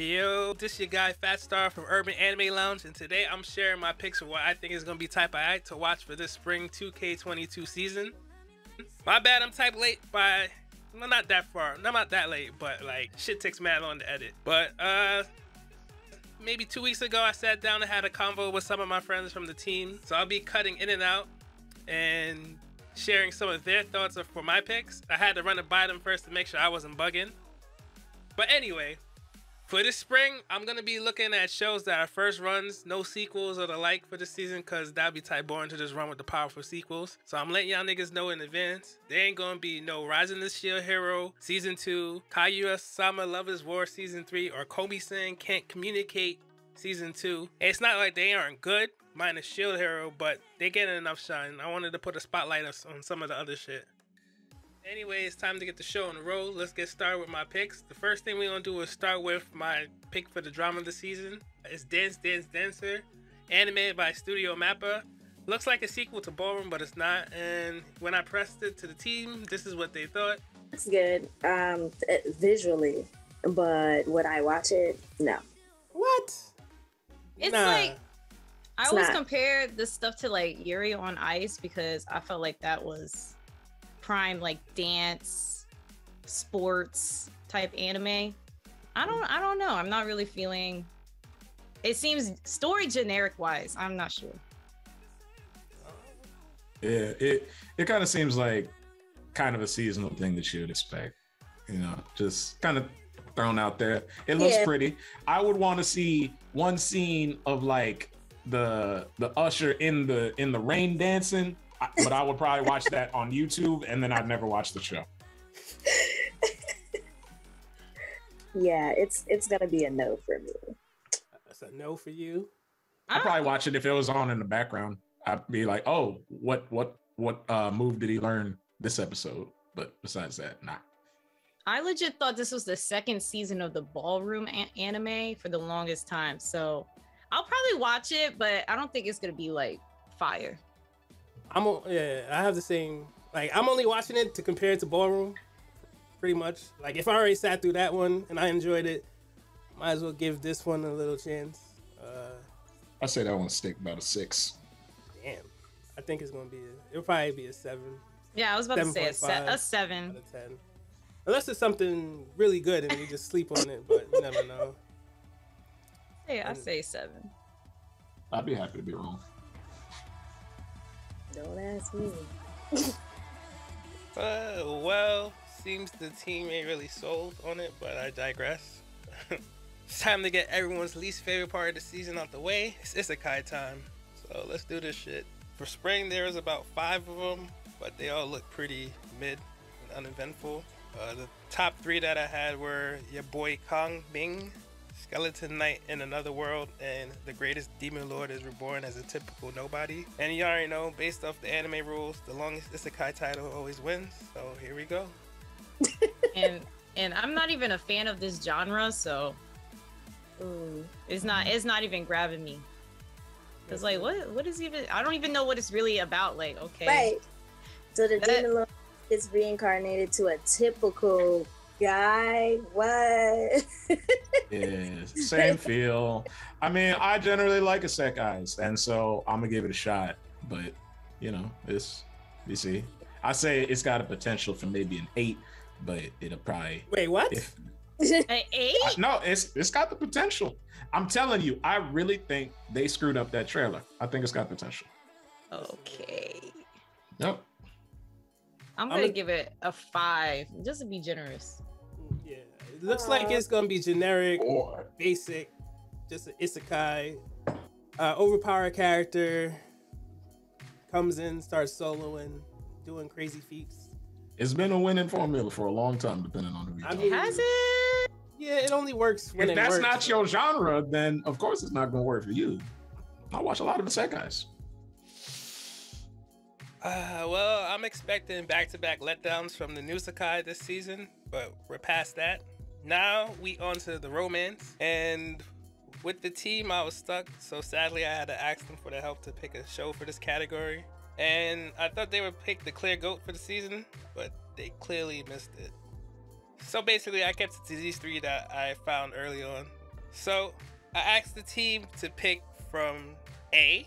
Yo, this your guy Fat Star from Urban Anime Lounge, and today I'm sharing my picks of what I think is gonna be type I to watch for this spring 2K22 season. My bad, I'm type late by well, not that far, no, not that late, but like shit takes mad long to edit. But uh, maybe two weeks ago, I sat down and had a convo with some of my friends from the team, so I'll be cutting in and out and sharing some of their thoughts for my picks. I had to run it by them first to make sure I wasn't bugging. But anyway, for this spring, I'm gonna be looking at shows that are first runs, no sequels or the like for this season, cause that'd be type boring to just run with the powerful sequels. So I'm letting y'all niggas know in advance. There ain't gonna be no Rising the Shield Hero Season 2, Kaguya-sama Lovers War Season 3, or Komi-san Can't Communicate Season 2. It's not like they aren't good, minus Shield Hero, but they getting enough shine. I wanted to put a spotlight on some of the other shit. Anyway, it's time to get the show on the road. Let's get started with my picks. The first thing we're gonna do is start with my pick for the drama of the season. It's Dance Dance Danseur, animated by Studio Mappa. Looks like a sequel to Ballroom, but it's not. And when I pressed it to the team, this is what they thought. It's good um, visually, but would I watch it? No. What? It's nah. like I it's always not. compare this stuff to like Yuri on Ice because I felt like that was prime like dance, sports type anime. I don't I don't know. I'm not really feeling it seems story generic wise. I'm not sure. Yeah, it it kind of seems like kind of a seasonal thing that you would expect. You know, just kind of thrown out there. It looks yeah. pretty. I would want to see one scene of like the the usher in the in the rain dancing but I would probably watch that on YouTube and then I'd never watch the show. yeah, it's it's gonna be a no for me. That's a no for you. I'd probably watch it if it was on in the background. I'd be like, oh, what what what uh move did he learn this episode? But besides that, nah. I legit thought this was the second season of the ballroom a- anime for the longest time. So I'll probably watch it, but I don't think it's gonna be like fire. I'm yeah, I have the same. Like I'm only watching it to compare it to Ballroom, pretty much. Like if I already sat through that one and I enjoyed it, might as well give this one a little chance. Uh, I say that one stick about a six. Damn, I think it's gonna be. A, it'll probably be a seven. Yeah, I was about to say a, se- a seven. Out of ten. Unless it's something really good and we just sleep on it, but you never know. Hey, I say seven. I'd be happy to be wrong. Don't ask me. uh, well, seems the team ain't really sold on it, but I digress. it's time to get everyone's least favorite part of the season out the way. It's Isekai time. So let's do this shit. For spring, there was about five of them, but they all look pretty mid and uneventful. Uh, the top three that I had were your boy Kong Bing, Skeleton Knight in another world, and the greatest demon lord is reborn as a typical nobody. And you already know, based off the anime rules, the longest isekai title always wins. So here we go. and and I'm not even a fan of this genre, so Ooh. it's not it's not even grabbing me. It's like what what is even I don't even know what it's really about. Like okay, right. So the that, demon lord is reincarnated to a typical guy. What? yeah, same feel. I mean, I generally like isekais, and so I'm gonna give it a shot. But you know, it's you see, I say it's got a potential for maybe an eight, but it'll probably wait. What? If, an eight? No, it's it's got the potential. I'm telling you, I really think they screwed up that trailer. I think it's got potential. Okay. Yep. I'm gonna I'm a, give it a five, just to be generous looks like it's gonna be generic, Boy. basic, just an isekai. Uh, overpowered character comes in, starts soloing, doing crazy feats. It's been a winning formula for a long time, depending on who you I mean, Has it? Yeah, it only works when if that's works. not your genre, then of course it's not gonna work for you. I watch a lot of the set guys. Uh, well, I'm expecting back-to-back letdowns from the isekai this season, but we're past that. Now we on to the romance, and with the team I was stuck, so sadly I had to ask them for the help to pick a show for this category. And I thought they would pick the clear goat for the season, but they clearly missed it. So basically, I kept it to these three that I found early on. So I asked the team to pick from A,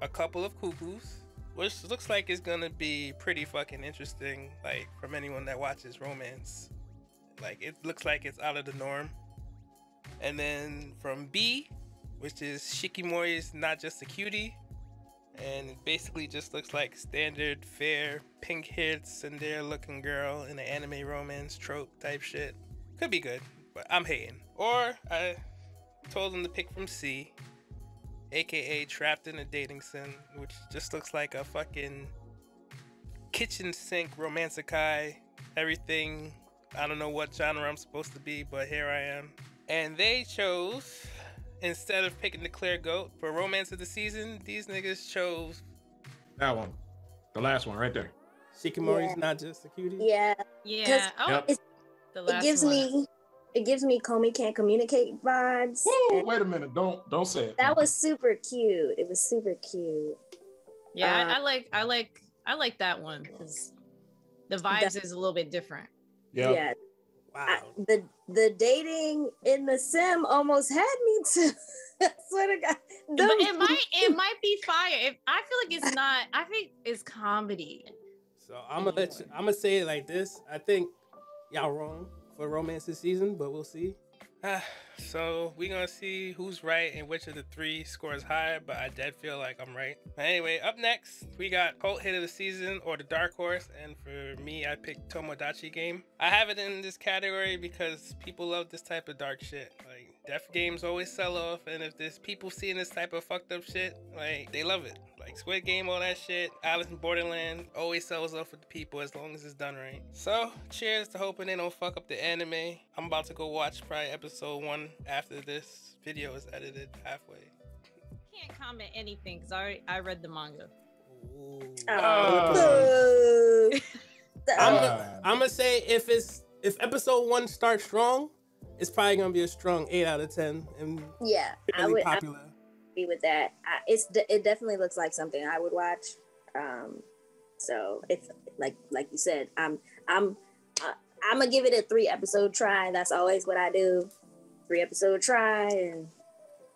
a couple of cuckoos, which looks like it's gonna be pretty fucking interesting, like from anyone that watches romance. Like it looks like it's out of the norm. And then from B, which is Shikimori's not just a cutie, and it basically just looks like standard fair pink haired tsundere looking girl in an anime romance trope type shit. Could be good, but I'm hating. Or I told him to pick from C, aka Trapped in a Dating Sim, which just looks like a fucking kitchen sink romancekai. Everything. I don't know what genre I'm supposed to be, but here I am. And they chose instead of picking the clear goat for romance of the season, these niggas chose that one, the last one right there. Shikimori's yeah. not just a cutie. Yeah, yeah. Oh, yep. it gives one. me it gives me Komi can't communicate vibes. Whoa, wait a minute! Don't don't say it. That was super cute. It was super cute. Yeah, uh, I, I, like I like I like that one because the vibes is a little bit different. Yep. Yeah. Wow. I, the the dating in the sim almost had me to swear to God. But it might it might be fire. If I feel like it's not, I think it's comedy. So I'm gonna let you, I'm gonna say it like this. I think y'all wrong for romance this season, but we'll see. so we're gonna see who's right and which of the three scores higher, but I did feel like I'm right. Anyway, up next we got cult hit of the season or the dark horse, and for me, I picked Tomodachi Game. I have it in this category because people love this type of dark shit. Like death games always sell off, and if there's people seeing this type of fucked up shit, like they love it. Like Squid Game, all that shit. Alice in Borderland always sells off with the people as long as it's done right. So, cheers to hoping they don't fuck up the anime. I'm about to go watch probably episode one after this video is edited halfway. Can't comment anything because I I read the manga. Oh. oh. I'm, I'm gonna say if it's if episode one starts strong, it's probably gonna be a strong eight out of ten and yeah, I would, popular. I agree with that. I, it's it definitely looks like something I would watch. Um, so if like like you said, I'm I'm uh, I'm gonna give it a three episode try. That's always what I do. Three episode try, and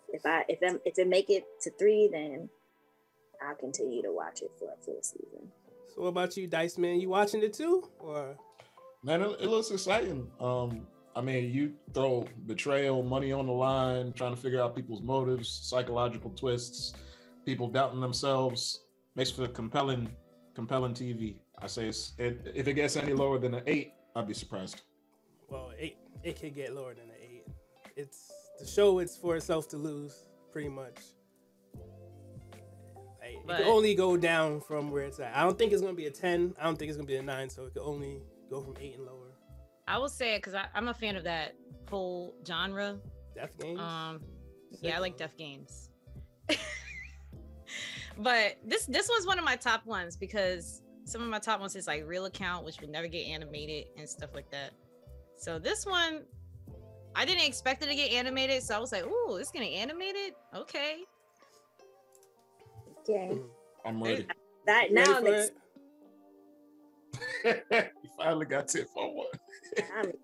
if I if I'm, if it make it to three, then I'll continue to watch it for a full season. So what about you, Dice Man? You watching it too, or? Man, it, it looks exciting. Um, I mean, you throw betrayal, money on the line, trying to figure out people's motives, psychological twists, people doubting themselves. Makes for compelling, compelling TV. I say it, if it gets any lower than an eight, I'd be surprised. Well, it it could get lower than an eight. It's the show. It's for itself to lose, pretty much. Like, it can only go down from where it's at. I don't think it's gonna be a ten. I don't think it's gonna be a nine. So it could only go from eight and lower. I will say it because I'm a fan of that whole genre. Death games. Um, yeah, I like death games. but this this was one of my top ones because some of my top ones is like real account, which would never get animated and stuff like that. So this one, I didn't expect it to get animated, so I was like, "Ooh, it's getting animated? Okay." Okay. I'm ready. That now you finally got tip for one.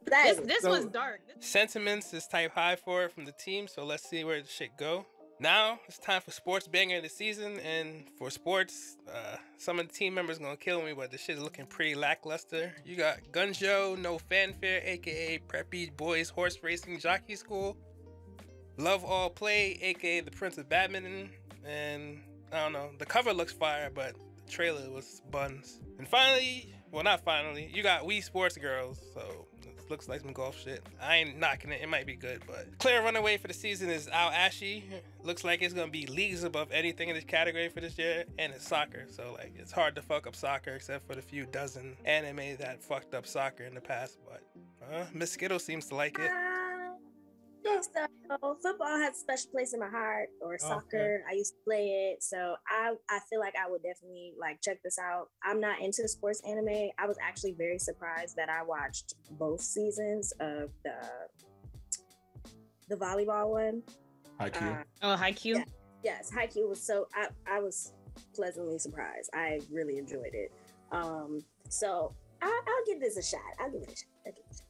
This this so, was dark. Sentiments is type high for it from the team, so let's see where the shit go. Now it's time for sports banger of the season, and for sports, uh, some of the team members gonna kill me, but the shit is looking pretty lackluster. You got Gunjo, No Fanfare, aka Preppy Boys Horse Racing Jockey School, Love All Play, aka The Prince of Badminton, and I don't know. The cover looks fire, but the trailer was buns. And finally, well, not finally. You got Wii Sports Girls, so looks like some golf shit. I ain't knocking it. It might be good, but clear runaway for the season is Aoashi. Looks like it's gonna be leagues above anything in this category for this year, and it's soccer. So like, it's hard to fuck up soccer except for the few dozen anime that fucked up soccer in the past. But uh, Skittle seems to like it. So football has a special place in my heart, or soccer. I used to play it, so I I feel like I would definitely like check this out. I'm not into sports anime. I was actually very surprised that I watched both seasons of the the volleyball one. Haikyuu. Uh, oh, Haikyuu. Yeah, yes, Haikyuu was so I I was pleasantly surprised. I really enjoyed it. Um, so I, will give this a shot. I'll give it a shot.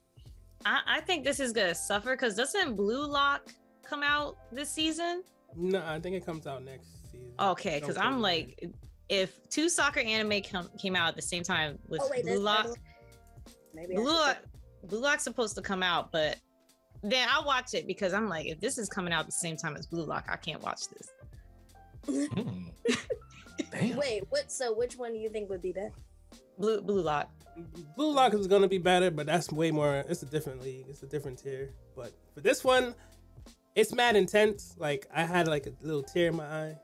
I, I think this is gonna suffer because doesn't Blue Lock come out this season? No, I think it comes out next season. Okay, because I'm like, if two soccer anime com- came out at the same time with oh, wait, Blue Lock, maybe Blue Lock, Blue Lock's supposed to come out, but then I'll watch it because I'm like, if this is coming out at the same time as Blue Lock, I can't watch this. Mm. Wait, what? So which one do you think would be better? Blue Blue Lock. Blue Lock is gonna be better, but that's way more. It's a different league. It's a different tier. But for this one, it's mad intense. Like I had like a little tear in my eye.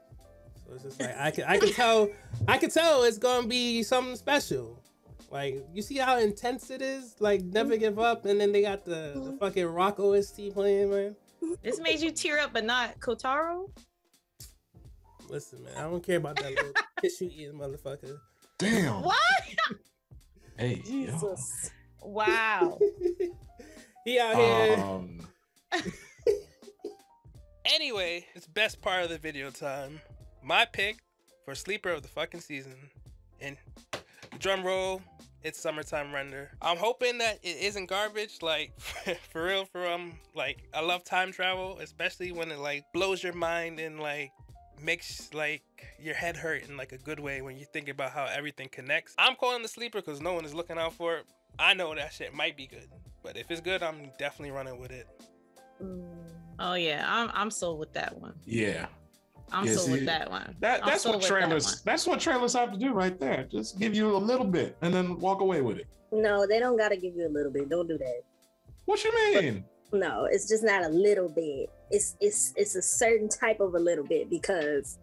So it's just like I can I can tell I can tell it's gonna be something special. Like you see how intense it is. Like never mm-hmm. give up, and then they got the, the mm-hmm. fucking rock OST playing, man. This made you tear up, but not Kotaro. Listen, man, I don't care about that little kiss you eating motherfucker. Damn. What? hey. Jesus. Yo. Wow. he out here. Um... anyway, it's best part of the video time. My pick for sleeper of the fucking season. And drum roll, it's summertime render. I'm hoping that it isn't garbage. Like for real, for um, like I love time travel, especially when it like blows your mind and like makes like your head hurt in like a good way when you think about how everything connects. I'm calling the sleeper because no one is looking out for it. I know that shit might be good, but if it's good, I'm definitely running with it. Mm. Oh yeah, I'm I'm sold with that one. Yeah. I'm yeah, sold see, with that one. That that's what trailers that that's what trailers have to do right there. Just give you a little bit and then walk away with it. No, they don't gotta give you a little bit. Don't do that. What you mean? No, it's just not a little bit it's it's it's a certain type of a little bit because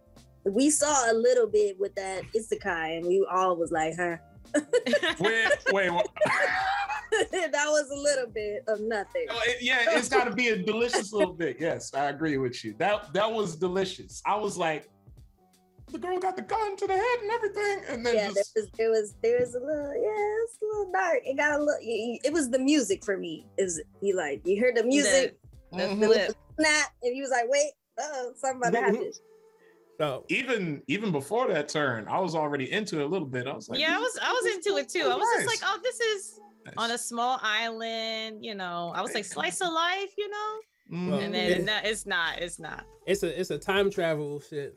we saw a little bit with that Isekai and we all was like, huh. wait, wait. that was a little bit of nothing. Oh, it, yeah, it's got to be a delicious little bit. Yes, I agree with you. That that was delicious. I was like, the girl got the gun to the head and everything, and then yeah, just... there was there was there was a little yeah, it's a little dark. It got a little. It was the music for me. Is you like you heard the music, the, the, mm-hmm snap, and he was like, "Wait, oh, something about to happen." So even even before that turn, I was already into it a little bit. I was like, "Yeah, I was I was into it too." I was nice. just like, "Oh, this is nice. on a small island." You know, I was like, "Slice of life," you know. Mm-hmm. And then it's, no, it's not. It's not. It's a it's a time travel shit.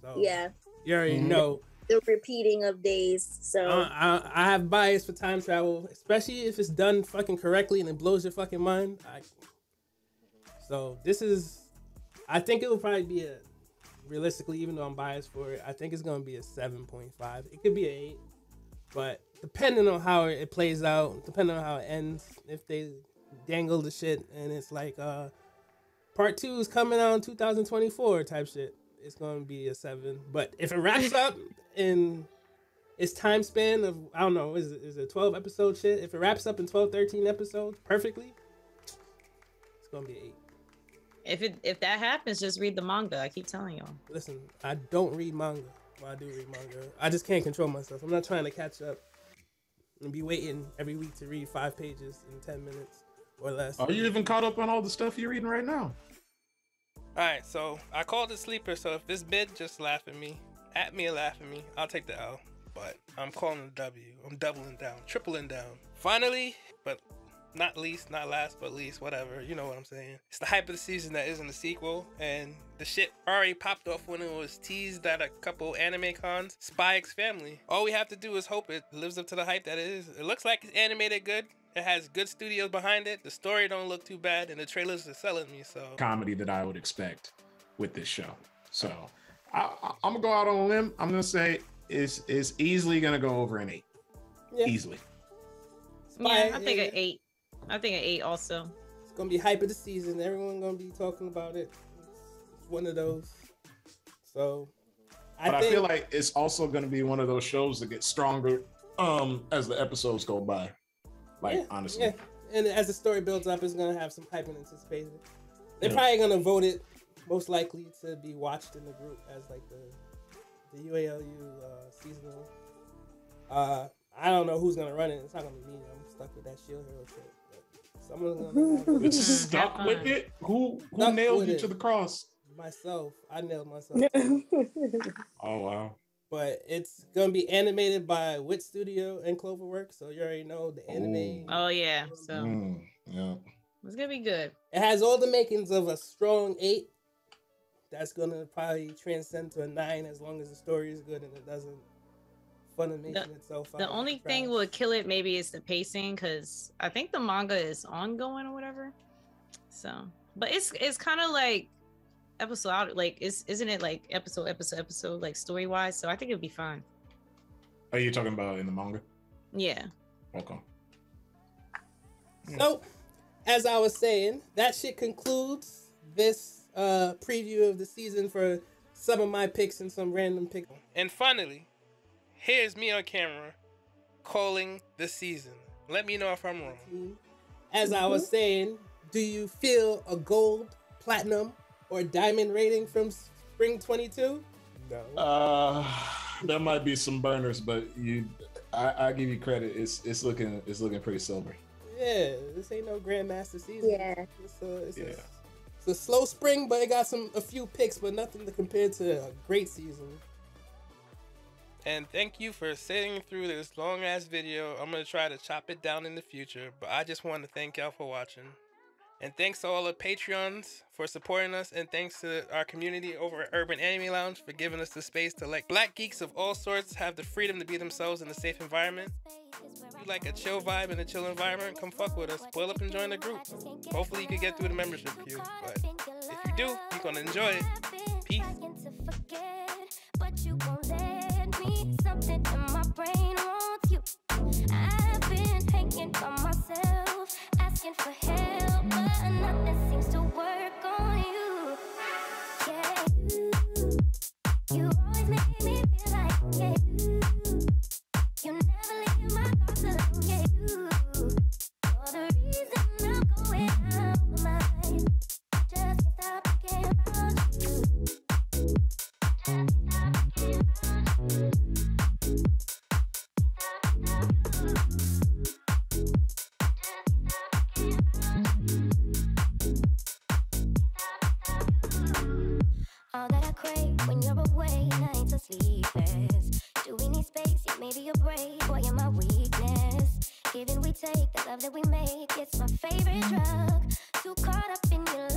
So yeah, you already mm-hmm. know the repeating of days. So uh, I, I have bias for time travel, especially if it's done fucking correctly and it blows your fucking mind. I so this is, I think it will probably be a, realistically, even though I'm biased for it, I think it's gonna be a 7.5. It could be an eight, but depending on how it plays out, depending on how it ends, if they dangle the shit and it's like uh part two is coming out in 2024 type shit, it's gonna be a seven. But if it wraps up in its time span of I don't know, is it, is it 12 episode shit? If it wraps up in 12, 13 episodes perfectly, it's gonna be eight. If it if that happens, just read the manga. I keep telling y'all. Listen, I don't read manga. Well, I do read manga. I just can't control myself. I'm not trying to catch up and be waiting every week to read five pages in ten minutes or less. Are you even caught up on all the stuff you're reading right now? All right, so I called it sleeper. So if this mid just laugh at me, at me and laugh at me, I'll take the L. But I'm calling it W. I'm doubling down, tripling down. Finally, but not least, not last, but least, whatever. You know what I'm saying. It's the hype of the season that isn't a sequel, and the shit already popped off when it was teased at a couple anime cons. Spy X Family. All we have to do is hope it lives up to the hype that it is. It looks like it's animated good. It has good studios behind it. The story don't look too bad, and the trailers are selling me. So comedy that I would expect with this show. So I, am gonna go out on a limb. I'm gonna say is is easily gonna go over an eight. Yeah. Easily. Yeah, I think an eight. I think an eight also. It's gonna be hype of the season. Everyone gonna be talking about it. It's one of those. So, I but think, I feel like it's also gonna be one of those shows that get stronger um as the episodes go by. Like yeah, honestly. Yeah. And as the story builds up, it's gonna have some hype and anticipation. They're yeah. probably gonna vote it most likely to be watched in the group as like the the UALU uh, seasonal. Uh, I don't know who's gonna run it. It's not gonna be me. I'm stuck with that Shield Hero shit. Someone's stuck with it. Who who stuck nailed you it. to the cross? Myself. I nailed myself. oh wow. But it's gonna be animated by Wit Studio and Cloverworks, so you already know the anime. Oh yeah, so mm, yeah, it's gonna be good. It has all the makings of a strong eight. That's gonna probably transcend to a nine as long as the story is good and it doesn't Funimation the, itself. The only thing will kill it maybe is the pacing because I think the manga is ongoing or whatever. So, but it's it's kind of like episode like is isn't it like episode episode episode like story wise? So I think it'd be fine. Are you talking about in the manga? Yeah. Okay. So, as I was saying, that shit concludes this uh preview of the season for some of my picks and some random picks. And finally, here's me on camera calling the season. Let me know if I'm wrong. As I was saying, do you feel a gold, platinum, or diamond rating from spring 22? No. Uh, there might be some burners, but you, I, I give you credit. It's it's looking it's looking pretty silver. Yeah, this ain't no grandmaster season. Yeah, it's a, it's, yeah. A, it's a slow spring, but it got some a few picks, but nothing to compare to a great season. And thank you for sitting through this long ass video. I'm gonna try to chop it down in the future, but I just want to thank y'all for watching. And thanks to all the Patreons for supporting us, and thanks to our community over at Urban Anime Lounge for giving us the space to let black geeks of all sorts have the freedom to be themselves in a safe environment. If you like a chill vibe and a chill environment, come fuck with us. Pull up and join the group. Hopefully you can get through the membership queue. But if you do, you're gonna enjoy it. Peace. Maybe a break. Boy, you're my weakness. Giving we take, the love that we make, it's my favorite drug. Too caught up in your